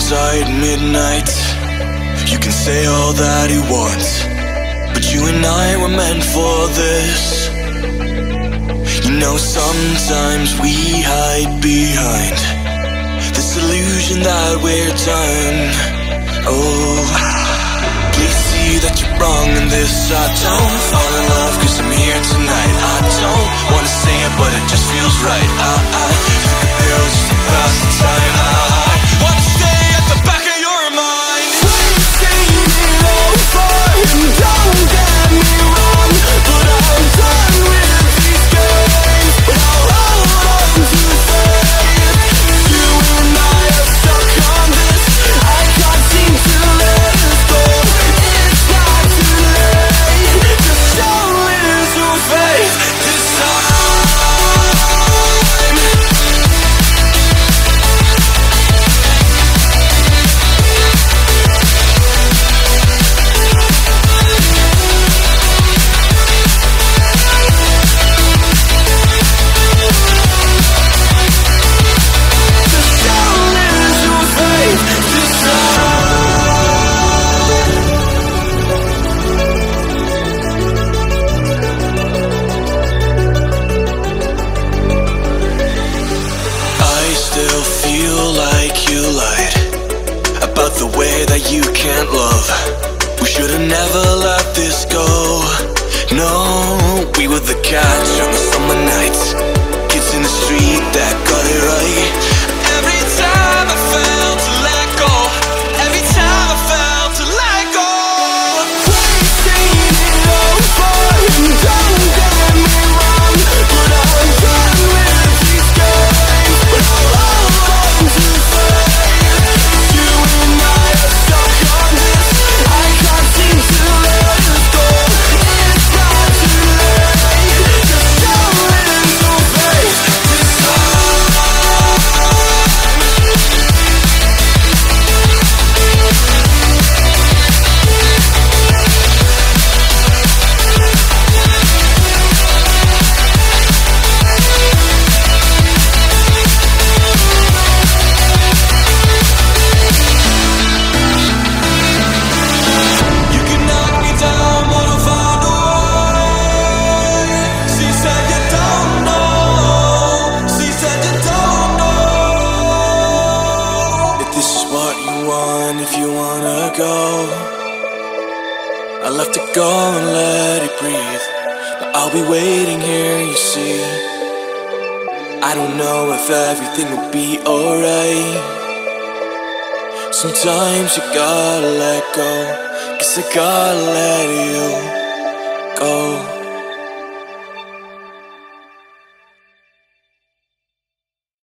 inside midnight. You can say all that you want, but you and I were meant for this. You know, sometimes we hide behind this illusion that we're done. Oh, please see that you're wrong in this. I don't fall in love cause I'm here tonight. I don't like you lied about the way that you can't love. We should have never let this go. You I'll have to go and let it breathe. But I'll be waiting here, you see. I don't know if everything will be alright. Sometimes you gotta let go, cause I gotta let it